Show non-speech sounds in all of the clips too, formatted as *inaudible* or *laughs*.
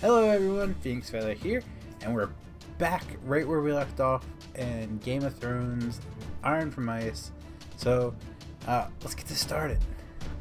Hello everyone, Feenix Feather here, and we're back right where we left off in Game of Thrones, Iron from Ice. So, uh, let's get this started.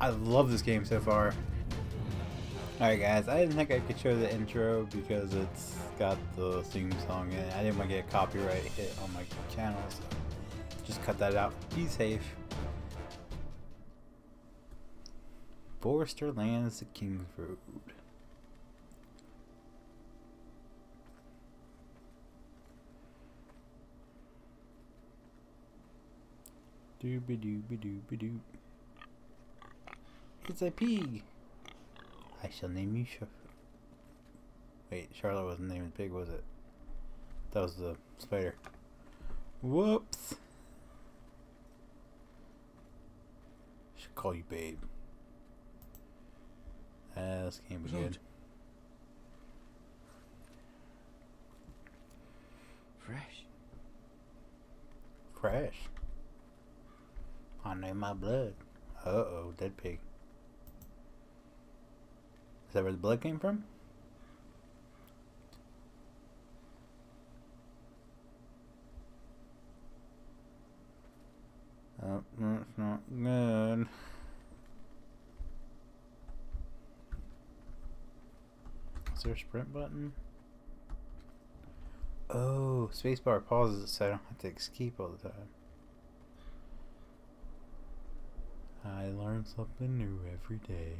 I love this game so far. Alright guys, I didn't think I could show the intro because it's got the theme song in it. I didn't want to get a copyright hit on my channel, so just cut that out. Be safe. Forrester lands the King's Road. Dooby dooby dooby doo. It's a pig. I shall name you Charlotte. Wait, Charlotte wasn't named pig, was it? That was the spider. Whoops. Should call you babe. Uh, this can't be good. Fresh. Fresh. I know my blood. Uh oh, dead pig. Is that where the blood came from? Oh, it's not good. Is there a sprint button? Oh, spacebar pauses it so I don't have to escape all the time. I learn something new every day.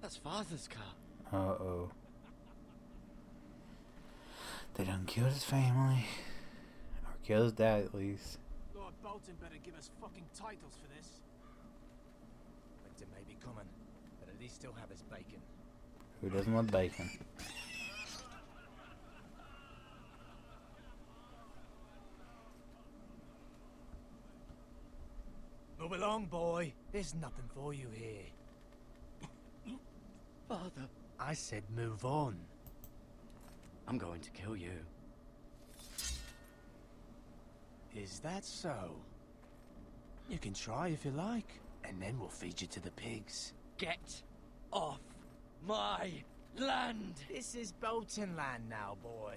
That's father's car. Uh oh. They done killed his family. Or killed his dad at least. Lord Bolton better give us fucking titles for this. Winter may be coming, but at least he'll have his bacon. Who doesn't love bacon? Move along, boy. There's nothing for you here. *coughs* Father, I said move on. I'm going to kill you. Is that so? You can try if you like, and then we'll feed you to the pigs. Get off my land! This is Bolton land now, boy.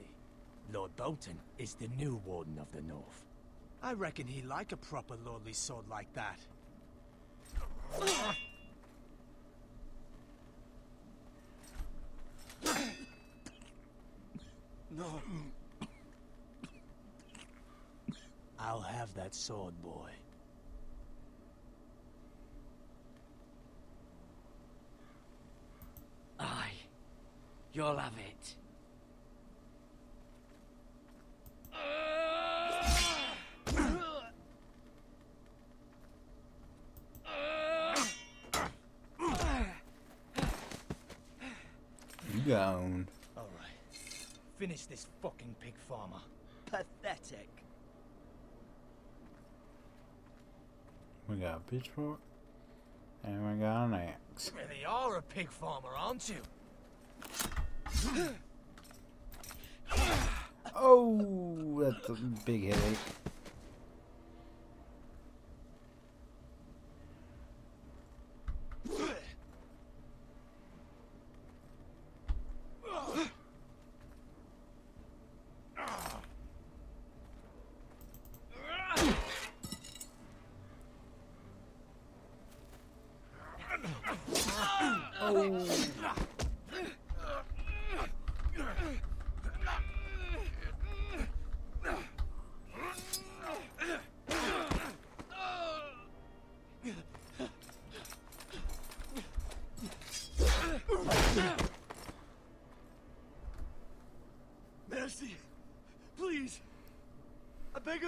Lord Bolton is the new Warden of the North. I reckon he like a proper lordly sword like that. No. I'll have that sword, boy. You'll have it. You gone. Alright. Finish this fucking pig farmer. Pathetic. We got a pitchfork. And we got an axe. Really are a pig farmer, aren't you? Oh, that's a big headache. Mercy!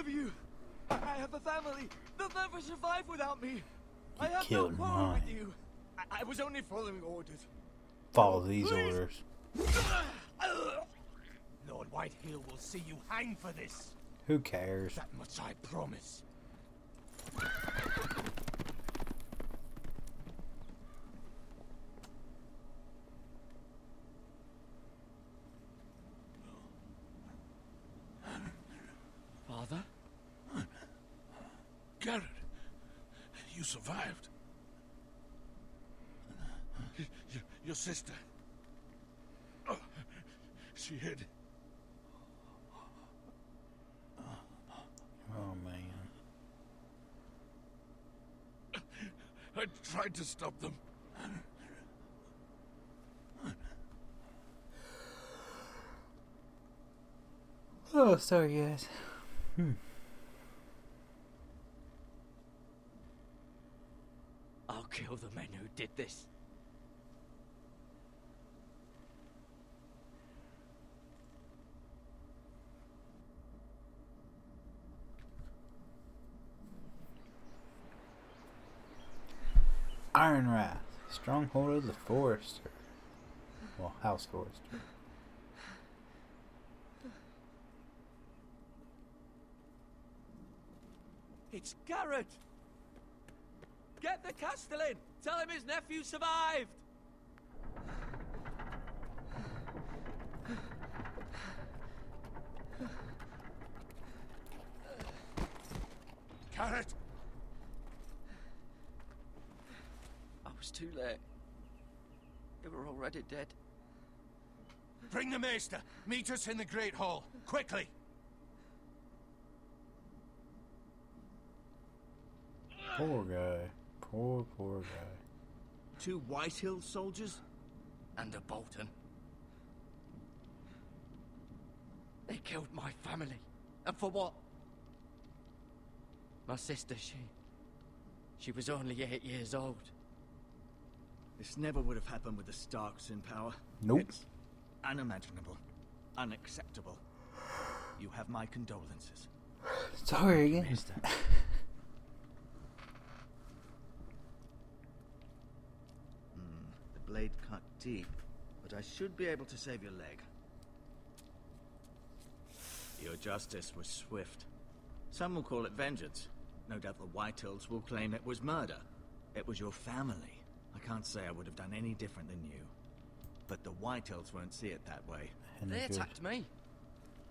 Of you! I have a family! They'll never survive without me! I have no killed quarrel with you! I, I was only following orders. Follow these Please. orders. *laughs* Lord Whitehill will see you hang for this! Who cares? That much I promise. Father? Garrett, you survived. Your, your sister. Oh, she hid. Oh man. I tried to stop them. Oh, sorry guys. Hmm. I'll kill the men who did this. Ironrath, stronghold of the Forrester. Well, House Forrester. It's Garrett! Get the Castellan! Tell him his nephew survived! Garrett! I was too late. They were already dead. Bring the maester. Meet us in the Great Hall. Quickly. Poor guy. Poor, poor guy. Two Whitehill soldiers? And a Bolton. They killed my family. And for what? My sister, she... She was only eight years old. This never would have happened with the Starks in power. Nope. It's unimaginable. Unacceptable. You have my condolences. Sorry again. Mister. *laughs* Hmm, the blade cut deep, but I should be able to save your leg. Your justice was swift. Some will call it vengeance. No doubt the White Whitehills will claim it was murder. It was your family. I can't say I would have done any different than you. But the Whitehills won't see it that way. And They attacked me.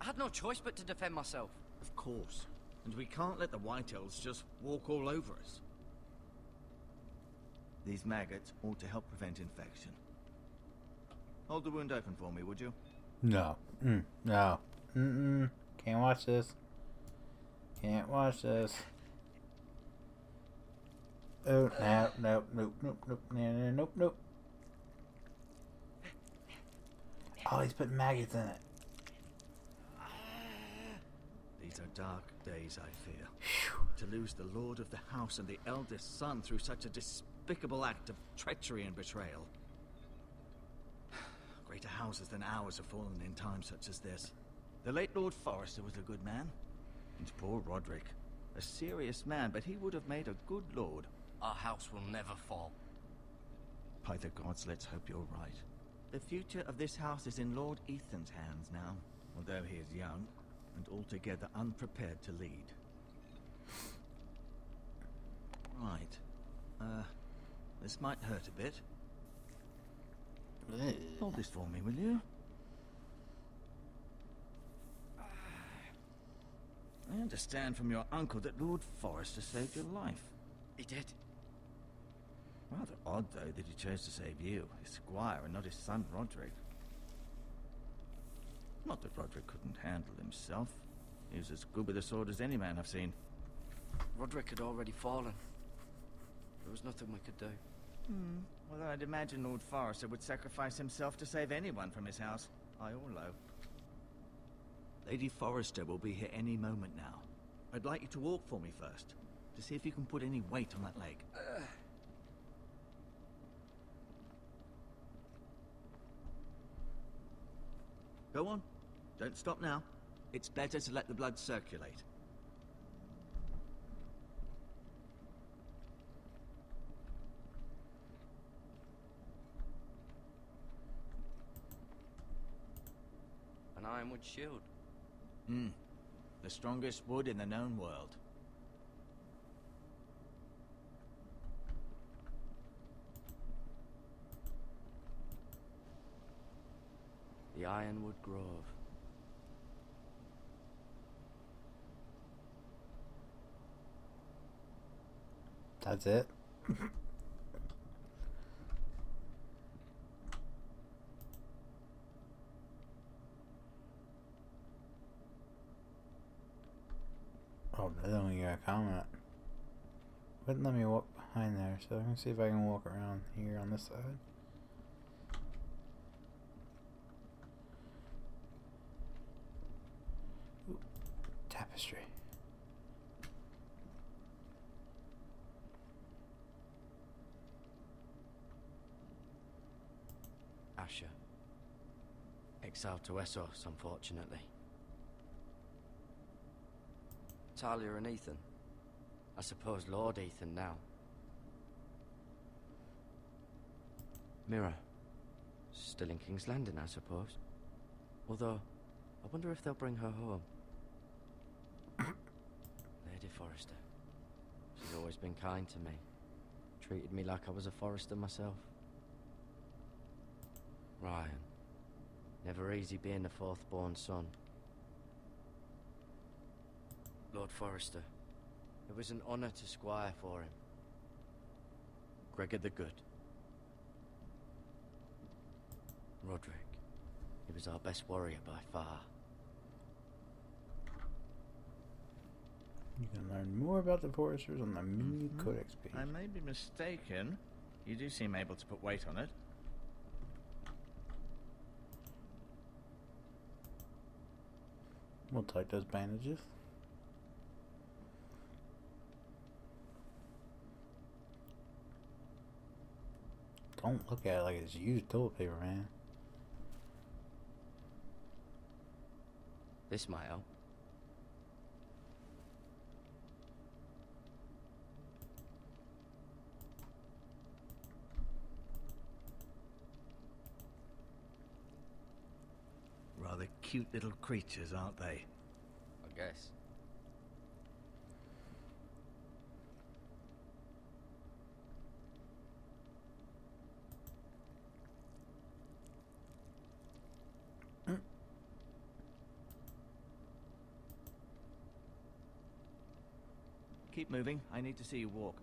I had no choice but to defend myself. Of course. And we can't let the Whitehills just walk all over us. These maggots ought to help prevent infection. Hold the wound open for me, would you? No. Mm, no. Mm-mm. Can't watch this. Can't watch this. Oh, no, no, nope, nope, nope, no, no, nope, nope. Oh, he's putting maggots in it. These are dark days, I fear. To lose the lord of the house and the eldest son through such a despicable act of treachery and betrayal. Greater houses than ours have fallen in times such as this. The late Lord Forrester was a good man. And poor Roderick. A serious man, but he would have made a good lord. Our house will never fall. By the gods, let's hope you're right. The future of this house is in Lord Ethan's hands now, although he is young and altogether unprepared to lead. Right. Uh, this might hurt a bit. Hold this for me, will you? I understand from your uncle that Lord Forrester saved your life. He did. Rather odd, though, that he chose to save you, his squire, and not his son Roderick. Not that Roderick couldn't handle himself. He was as good with a sword as any man I've seen. Roderick had already fallen. There was nothing we could do. Hmm. Although I'd imagine Lord Forrester would sacrifice himself to save anyone from his house, high or low. Lady Forrester will be here any moment now. I'd like you to walk for me first, to see if you can put any weight on that leg. Go on. Don't stop now. It's better to let the blood circulate. An ironwood shield. Hmm. The strongest wood in the known world. Ironwood Grove. That's it. oh, even got a comment. Wouldn't let me walk behind there, so I'm gonna see if I can walk around here on this side. Tapestry. Asher. Exiled to Essos, unfortunately. Talia and Ethan. I suppose Lord Ethan now. Mira. Still in King's Landing, I suppose. Although, I wonder if they'll bring her home. Lady Forrester. She's always been kind to me. Treated me like I was a Forrester myself. Ryan. Never easy being the fourth born son. Lord Forrester. It was an honor to squire for him. Gregor the Good. Roderick. He was our best warrior by far. You can learn more about the Forresters on the menu Mhm. codex page. I may be mistaken. You do seem able to put weight on it. We'll take those bandages. Don't look at it like it's used toilet paper, man. This might help. Rather cute little creatures, aren't they? I guess. Keep moving. I need to see you walk.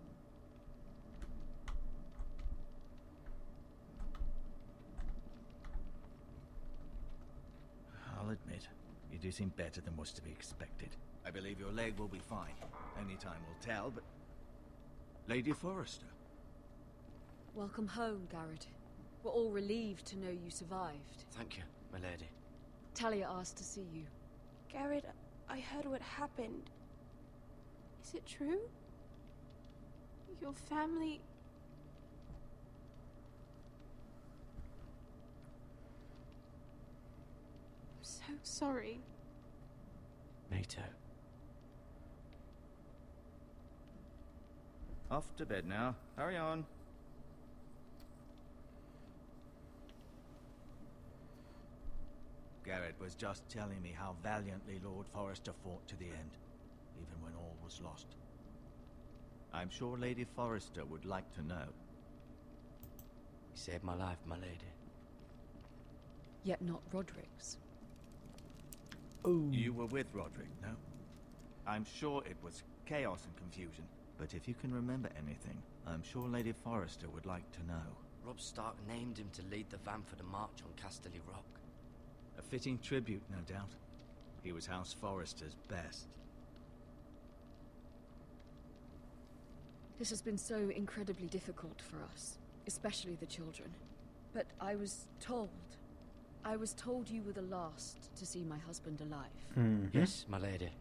I'll admit, you do seem better than was to be expected. I believe your leg will be fine. Any time will tell, but... Lady Forrester. Welcome home, Garrett. We're all relieved to know you survived. Thank you, my lady. Talia asked to see you. Garrett, I heard what happened. Is it true? Your family. I'm so sorry. Me too. Off to bed now. Hurry on. Garrett was just telling me how valiantly Lord Forrester fought to the end, even when all was lost. I'm sure Lady Forrester would like to know. He saved my life, my lady. Yet not Roderick's. Ooh. You were with Roderick, no? I'm sure it was chaos and confusion. But if you can remember anything, I'm sure Lady Forrester would like to know. Robb Stark named him to lead the van for the march on Casterly Rock. A fitting tribute, no doubt. He was House Forrester's best. This has been so incredibly difficult for us, especially the children. But I was told. I was told you were the last to see my husband alive. Mhm. Yes, my lady.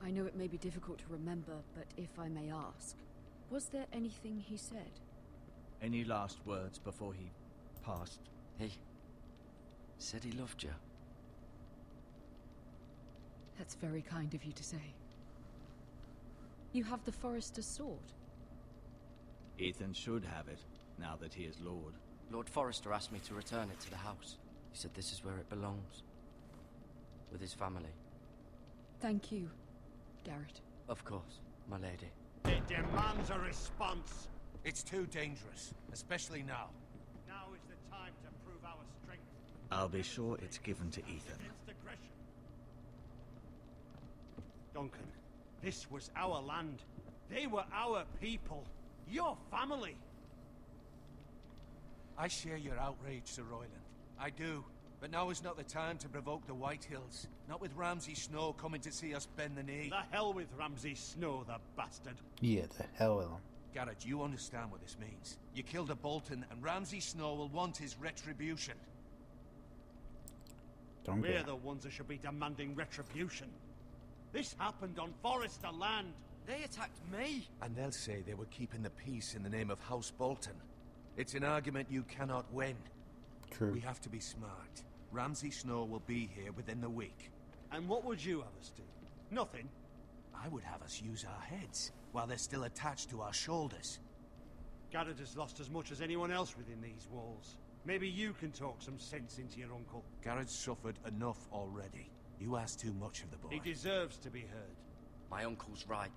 I know it may be difficult to remember, but if I may ask, was there anything he said? Any last words before he passed? He said he loved you. That's very kind of you to say. You have the Forrester's sword. Ethan should have it, now that he is Lord. Lord Forrester asked me to return it to the house. He said this is where it belongs. With his family. Thank you, Garrett. Of course, my lady. It demands a response. It's too dangerous, especially now. Now is the time to prove our strength I'll be sure it's given to Ethan. against aggression. Duncan, this was our land. They were our people. Your family! I share your outrage, Sir Royland. I do. But now is not the time to provoke the Whitehills. Not with Ramsay Snow coming to see us bend the knee. The hell with Ramsay Snow, the bastard. Yeah, the hell with him. Garrett, you understand what this means. You killed a Bolton, and Ramsay Snow will want his retribution. Don't We're the ones that should be demanding retribution. This happened on Forrester land. They attacked me. And they'll say they were keeping the peace in the name of House Bolton. It's an argument you cannot win. True. We have to be smart. Ramsay Snow will be here within the week. And what would you have us do? Nothing. I would have us use our heads while they're still attached to our shoulders. Garrett has lost as much as anyone else within these walls. Maybe you can talk some sense into your uncle. Garrett's suffered enough already. You ask too much of the boy. He deserves to be heard. My uncle's right.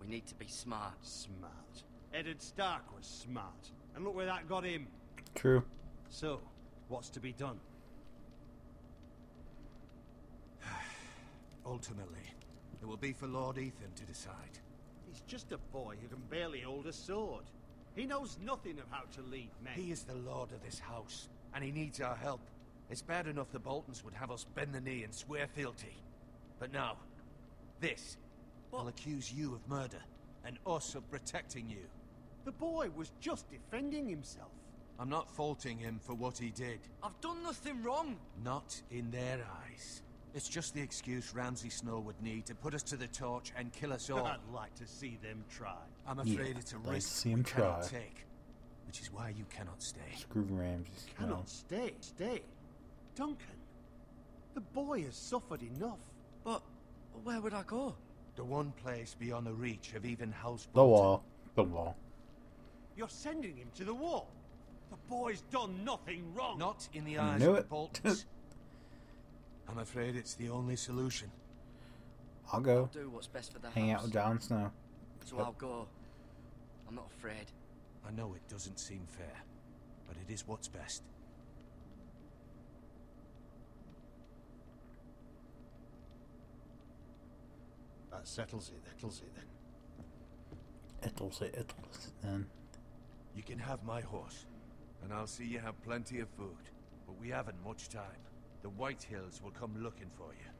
We need to be smart. Smart. Eddard Stark was smart. And look where that got him. True. So, what's to be done? *sighs* Ultimately, it will be for Lord Ethan to decide. He's just a boy who can barely hold a sword. He knows nothing of how to lead men. He is the lord of this house, and he needs our help. It's bad enough the Boltons would have us bend the knee and swear fealty. But now, this will accuse you of murder, and us of protecting you. The boy was just defending himself. I'm not faulting him for what he did. I've done nothing wrong. Not in their eyes. It's just the excuse Ramsay Snow would need to put us to the torch and kill us all. I'd like to see them try. I'm afraid Yeah, it's a I'd like to risk see we him cannot try. take. Which is why you cannot stay. Screw Ramsay. Snow. Cannot stay. Stay. Duncan, the boy has suffered enough. But where would I go? The one place beyond the reach of even House The wall. The wall. You're sending him to the wall. The boy's done nothing wrong. Not in the eyes knew of the it. Boltons. *laughs* I'm afraid it's the only solution. I'll go. I'll do what's best for the Hang house. out with Jon Snow. So I'll go. I'm not afraid. I know it doesn't seem fair, but it is what's best. That settles it. That settles it then. It'll say it'll sit then. You can have my horse, and I'll see you have plenty of food. But we haven't much time. The Whitehills will come looking for you.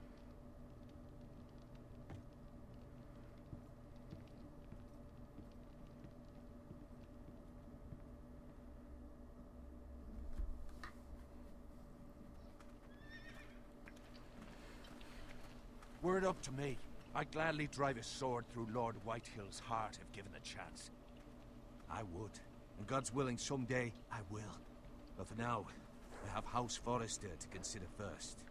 Were it up to me, I'd gladly drive a sword through Lord Whitehill's heart if given the chance. I would. And God's willing, someday I will. But for now, I have House Forrester to consider first.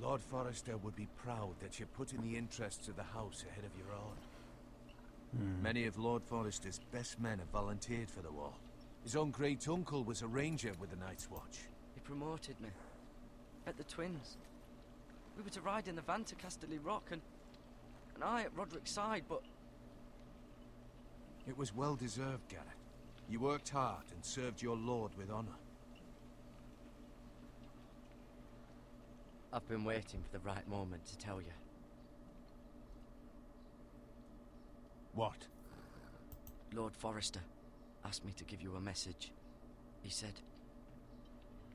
Lord Forrester would be proud that you're putting the interests of the house ahead of your own. Hmm. Many of Lord Forrester's best men have volunteered for the war. His own great uncle was a ranger with the Night's Watch. He promoted me. At the twins. We were to ride in the van to Casterly Rock and and I at Roderick's side, but It was well deserved, Garrett. You worked hard and served your lord with honor. I've been waiting for the right moment to tell you. What? Lord Forrester asked me to give you a message. He said,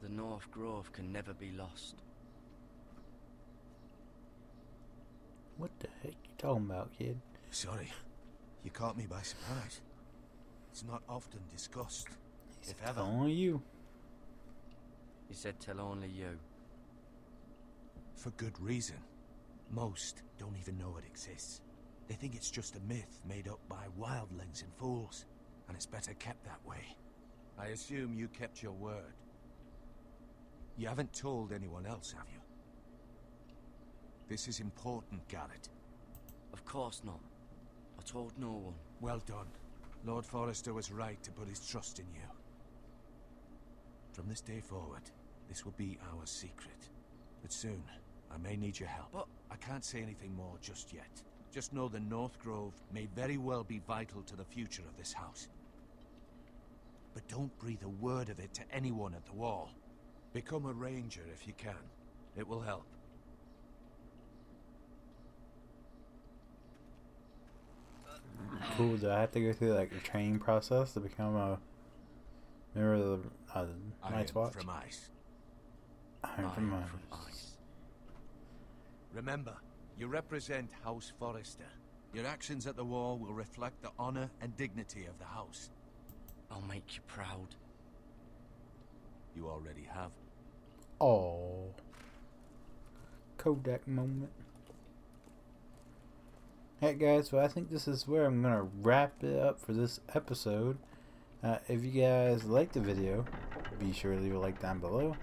The North Grove can never be lost. What the heck you talking about, kid? Sorry. You caught me by surprise. It's not often discussed. He's If ever. only you. He said, Tell only you. For good reason. Most don't even know it exists. They think it's just a myth made up by wildlings and fools, and it's better kept that way. I assume you kept your word. You haven't told anyone else, have you? This is important, Garrett. Of course not. I told no one. Well done. Lord Forrester was right to put his trust in you. From this day forward, this will be our secret. But soon, I may need your help. But- I can't say anything more just yet. Just know the North Grove may very well be vital to the future of this house. But don't breathe a word of it to anyone at the wall. Become a ranger if you can. It will help. Cool. Do I have to go through like the training process to become a member of the uh, Night's Iron Watch? from ice. Iron from Ice. from ice. Remember, you represent House Forrester. Your actions at the wall will reflect the honor and dignity of the house. I'll make you proud. You already have. Oh, Kodak moment. Alright, guys. well I think this is where I'm gonna wrap it up for this episode. Uh, if you guys liked the video, be sure to leave a like down below.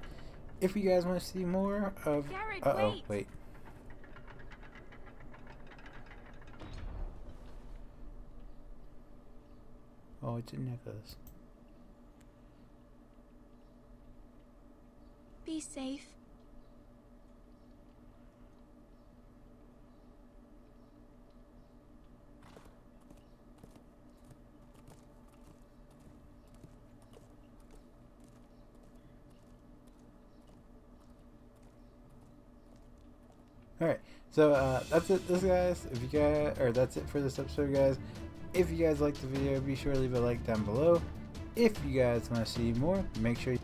If you guys want to see more of, Garrett, uh oh, wait. wait. Oh, it's a necklace. Be safe. Alright, so uh, that's it, this guys. If you guys, or that's it for this episode, guys. If you guys liked the video, be sure to leave a like down below. If you guys want to see more, make sure. You...